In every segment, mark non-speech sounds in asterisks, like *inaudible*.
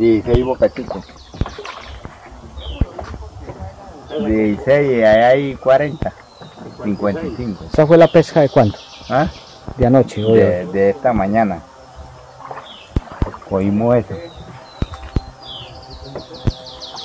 16 bocachicos. 16 y ahí hay 40. 55. ¿Esa fue la pesca de cuánto? ¿Ah? De anoche o de De, de esta mañana. Cogimos eso.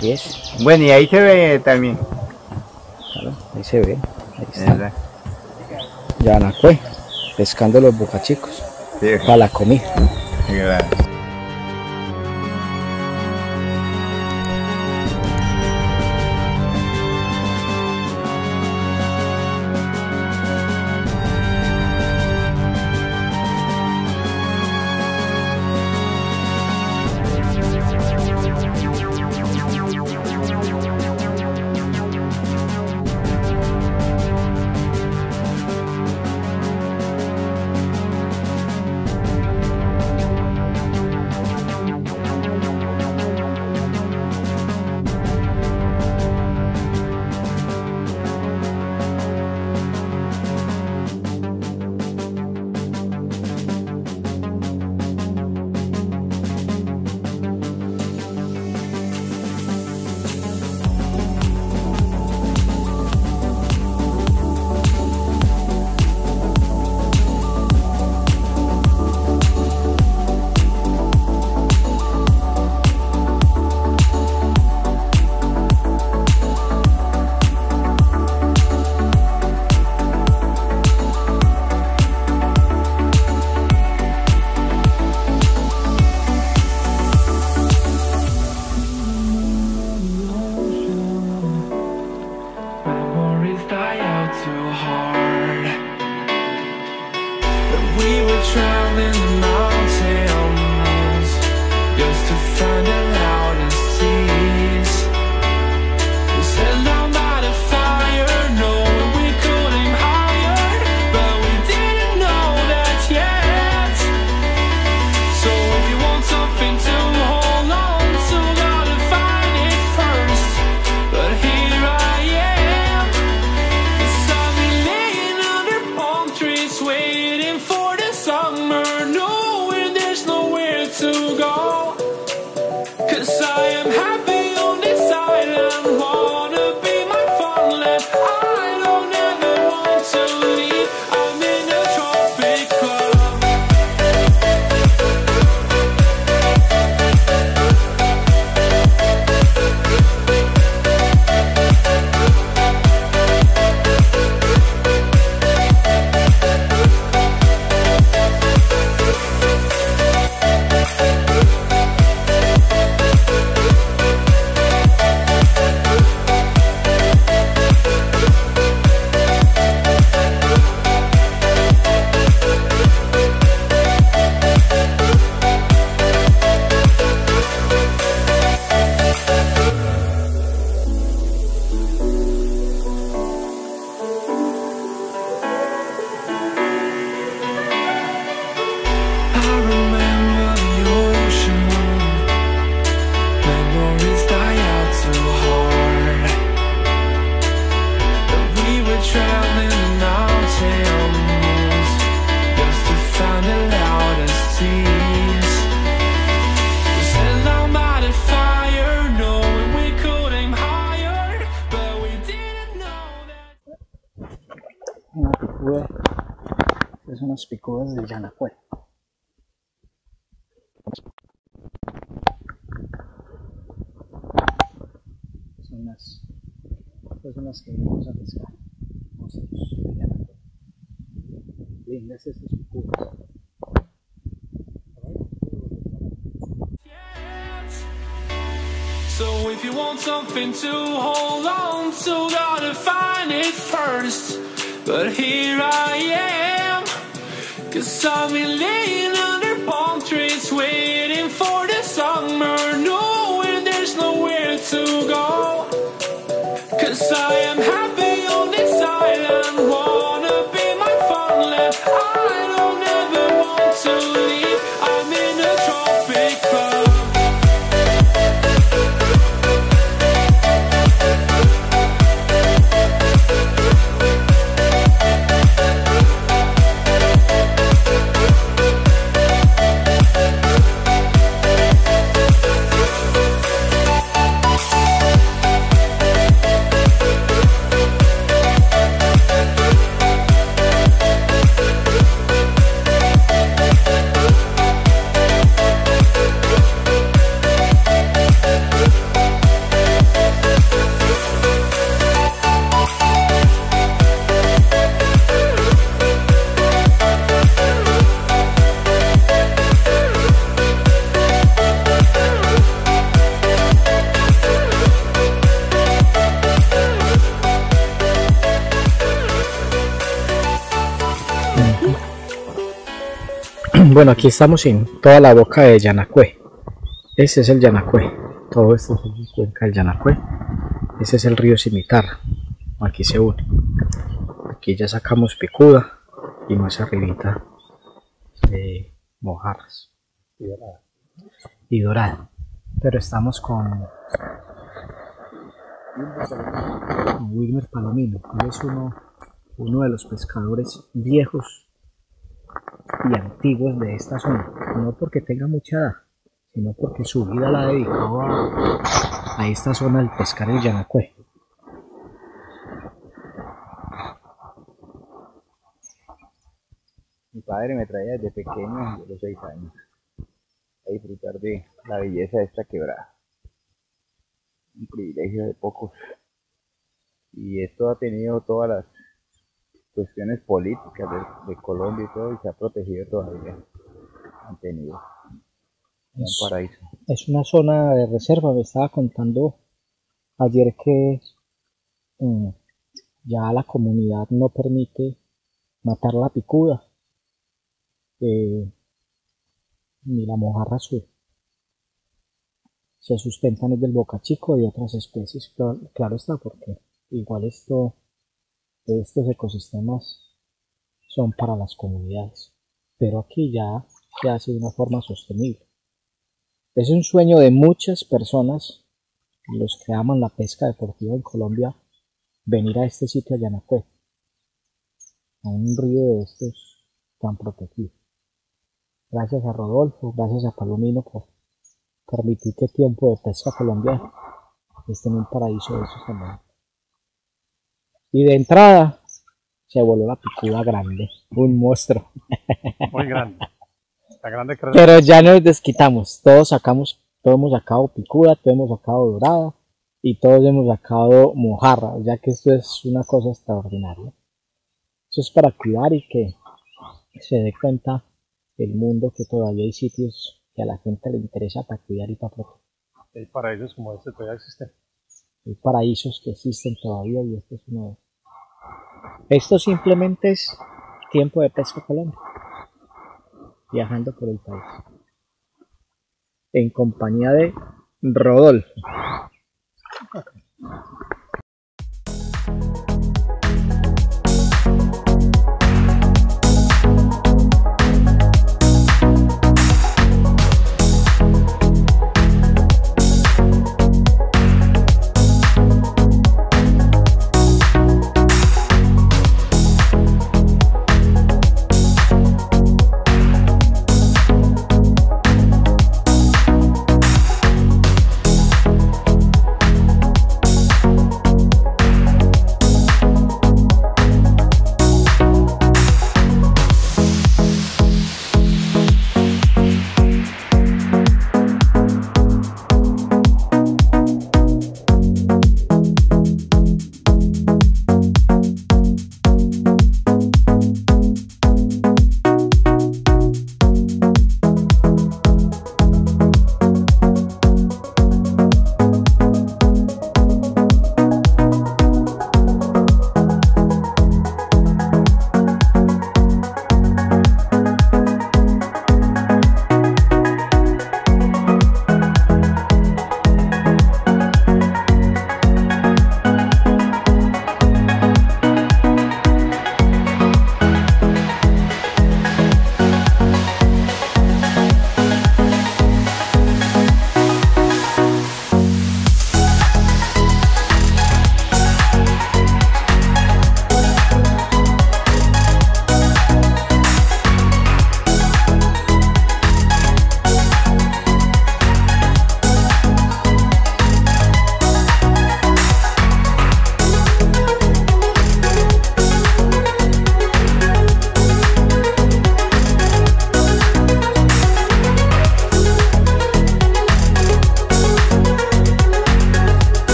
Sí es, Bueno, y ahí se ve también. claro, ahí se ve. Ahí está. ¿verdad? Yanacue, pescando los bocachicos Sí, para la comida. sí, claro. Es unas picudas de Yanacue. Son las, pues son las que vamos a pescar. Monstruos. Lindas estas picudas. So if you want something to hold on to, gotta find it first. But here I am, cause I've been laying under palm trees waiting for the summer, knowing there's nowhere to go. Cause I am happy Bueno, aquí estamos en toda la boca de Yanacue. Ese es el Yanacue. Todo esto es el cuenca del Yanacue. Ese es el río Cimitar. Aquí se une. Aquí ya sacamos picuda y más arribita eh, mojarras y dorada. Pero estamos con Wilmer Palomino. Él es uno, uno de los pescadores viejos y antiguos de esta zona. No porque tenga mucha edad, sino porque su vida la dedicó a, a esta zona del pescar el Yanacue. Mi padre me traía desde pequeño, desde los seis años, a disfrutar de la belleza de esta quebrada. Un privilegio de pocos. Y esto ha tenido todas las cuestiones políticas de, de Colombia y todo, y se ha protegido todavía. Han tenido un Es, paraíso. es una zona de reserva. Me estaba contando ayer que mm, ya la comunidad no permite matar la picuda eh, ni la mojarra azul. Se sustentan es del bocachico y otras especies. Claro, claro está, porque igual esto, estos ecosistemas son para las comunidades. Pero aquí ya se hace de una forma sostenible. Es un sueño de muchas personas, los que aman la pesca deportiva en Colombia, venir a este sitio a Yanacue, a un río de estos tan protegido. Gracias a Rodolfo, gracias a Palomino por permitir que Tiempo de Pesca Colombiano esté en un paraíso de esos. Y de entrada se voló la picuda grande, un monstruo. *laughs* Muy grande. La grande Pero ya nos desquitamos, todos sacamos, todos hemos sacado picuda, todos hemos sacado dorada y todos hemos sacado mojarra, ya que esto es una cosa extraordinaria. Eso es para cuidar y que se dé cuenta el mundo que todavía hay sitios que a la gente le interesa para cuidar y para proteger. hay paraísos como este todavía existen. Hay paraísos que existen todavía y este es uno. Esto simplemente es tiempo de pesca Colombia, viajando por el país, en compañía de Rodolfo.